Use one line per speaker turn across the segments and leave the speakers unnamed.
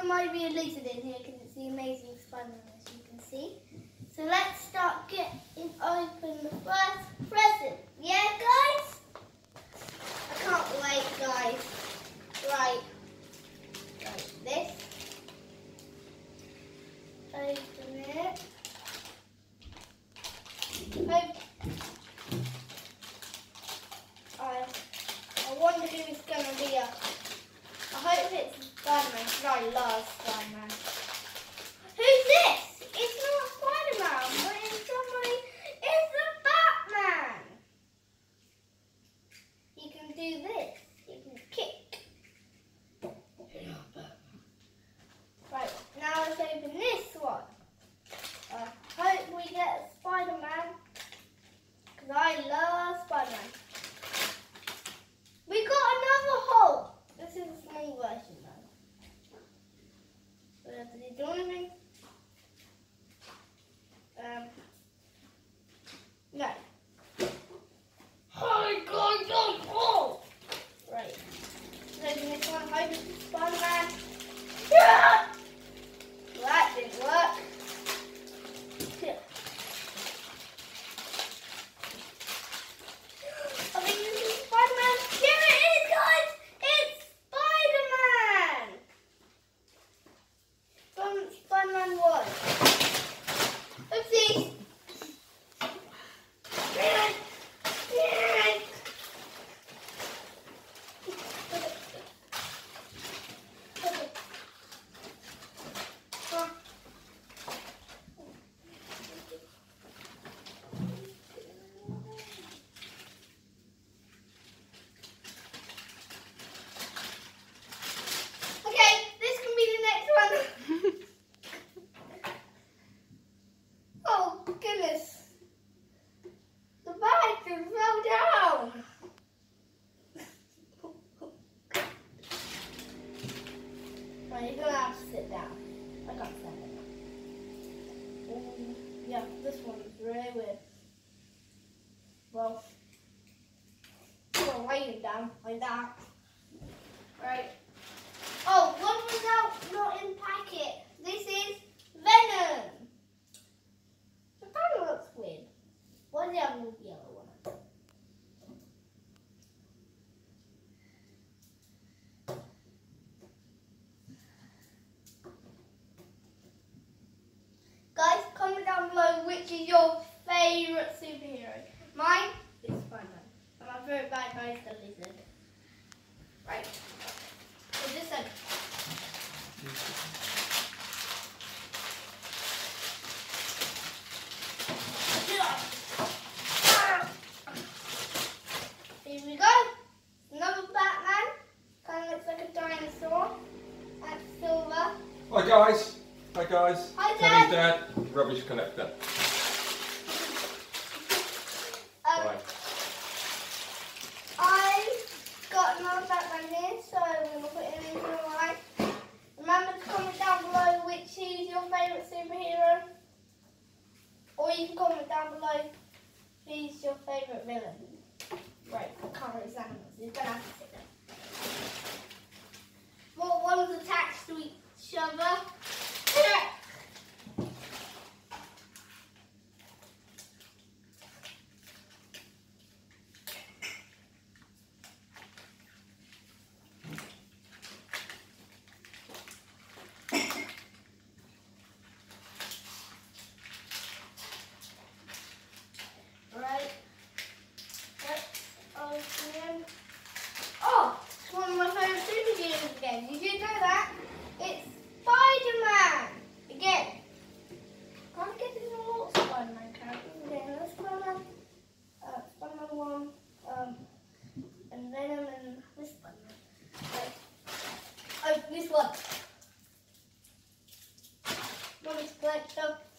there might be a lizard in here because it's the Amazing Spider-Man, as you can see. So let's start getting open the first present. Yeah, guys? I can't wait, guys. Right. Like this. Open it. Hope. I, I wonder who it's going to be. A, I hope it's I love Spider-Man. Who's this? It's not Spider-Man, but it's somebody. It's the Batman. He can do this. He can kick. Right, now let's open this one. I hope we get Spider-Man. Because I love Spider-Man. We got another Hulk. This is a small version though. But did he do anything? Um, no. Hi guys, I'm Hulk! Right. Let's open this one. Hope it's Spider-Man. Yeah! Well, that didn't work. Yeah. I think this is Spider-Man. Here it is, guys! It's Spider-Man! From Spider-Man 1. Oopsies! Okay, this can be the next one. oh goodness. The bag just fell down. right, you're gonna have to sit down. I can't stand it. Um, yeah, this one's really weird. Well, Laying down like that. Right. Oh, one was out, not in packet. This is Venom. It kind of looks weird. What's the other yellow one? Guys, comment down below which is your favourite superhero. Mine my favourite bad guy is the lizard. Right. So this one. Here we go. Another Batman. Kind of looks like a dinosaur. That's silver.
Hi guys. Hi guys.
Hi,
Teddy's dad. Rubbish collector.
Um,
Bye.
I've got Batman here, so I'm going to put it in the line. Remember to comment down below which is your favourite superhero. Or you can comment down below who's your favourite villain. Right, I can't really stand this. You're going to have to sit there. What one's attached to each other? Bye.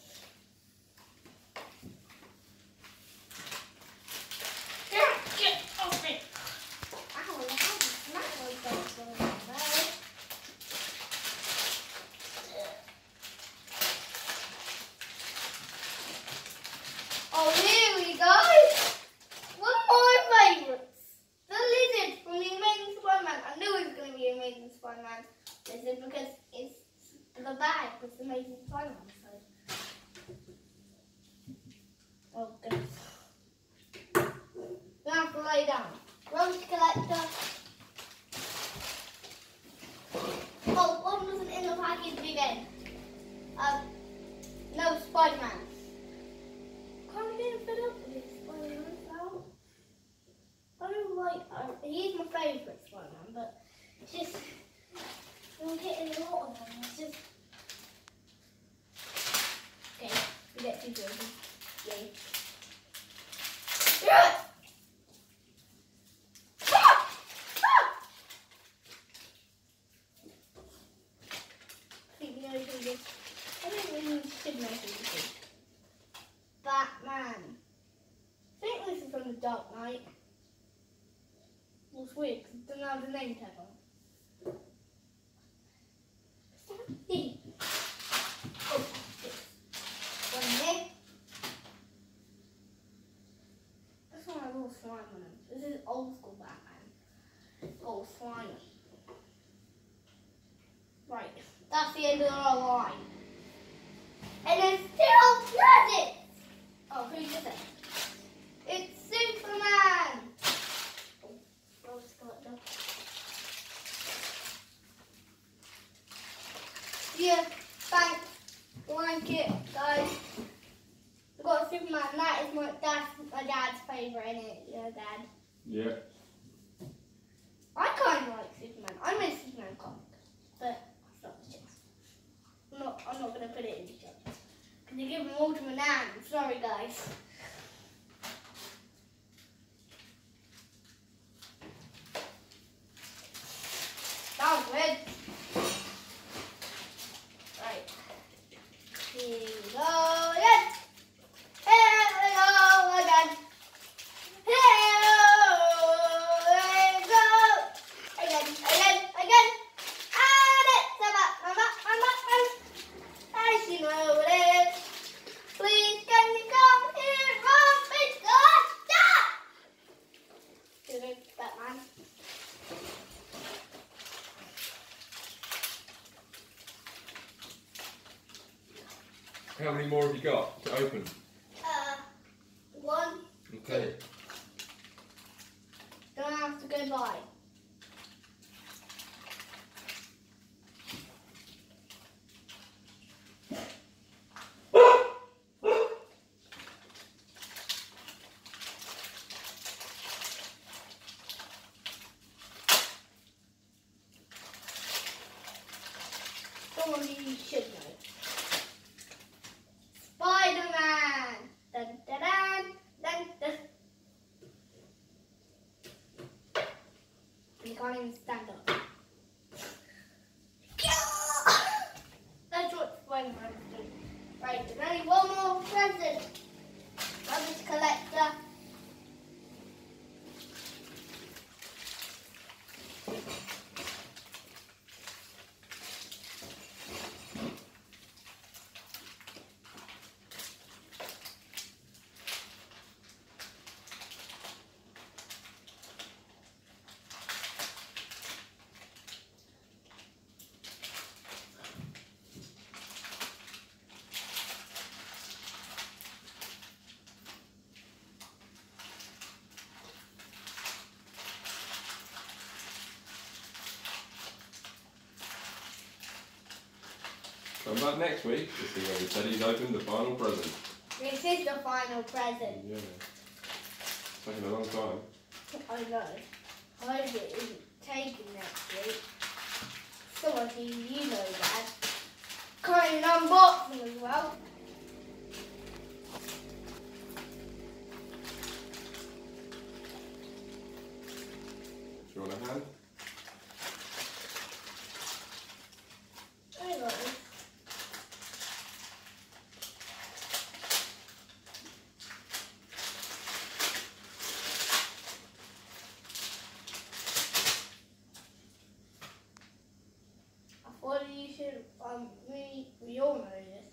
two jerseys. Yay. Yeah. Batman. I think this is from the Dark Knight. Well, weird it doesn't have the name tag on. Stop Something. Slime on it. This is old school Batman. Old slime. Right, that's the end of our line. And then still credits! Oh, who's this? It's Superman! Oh, Rose Skeleton. Yeah, thanks. Like it, guys. I've got Superman. That is my that's my dad's favourite, isn't it? Your dad.
Yeah.
I kind of like Superman. I made Superman comic, but that's not the chance. I'm not. I'm not gonna put it in the chance. Cause you give them all to my nan. Sorry, guys. That was weird. Right. Here we go again. Here we go again. Here we go again, again, again. And it's about my Batman, Batman. As you know it is. Please can you come here from because that? Good, Batman.
How many more have you got to open?
Uh, one.
Okay.
Don't have to go by. Someone you should know. Spider-Man! Dun, dun, dun, dun, dun. You can't even stand up. That's what Spider-Man do. Right, there's only one more present. Rubbish collector.
Come back next week to see when Teddy's opened the final present.
This is the final present.
Yeah. Taking a long time.
I know. I hope it isn't taken next week. Some of you, you know that. Kind of unboxing as well.
Do you want a hand?
I got this. I thought you should, um, we, we all know this.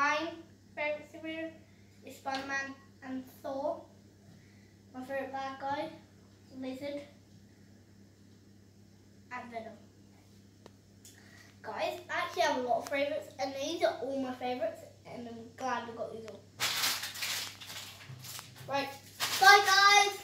My favorite superhero is Spider-Man and Thor. My favorite bad guy, Lizard and Venom. Guys, I actually have a lot of favourites and these are all my favourites and I'm glad we got these all. Right, bye guys!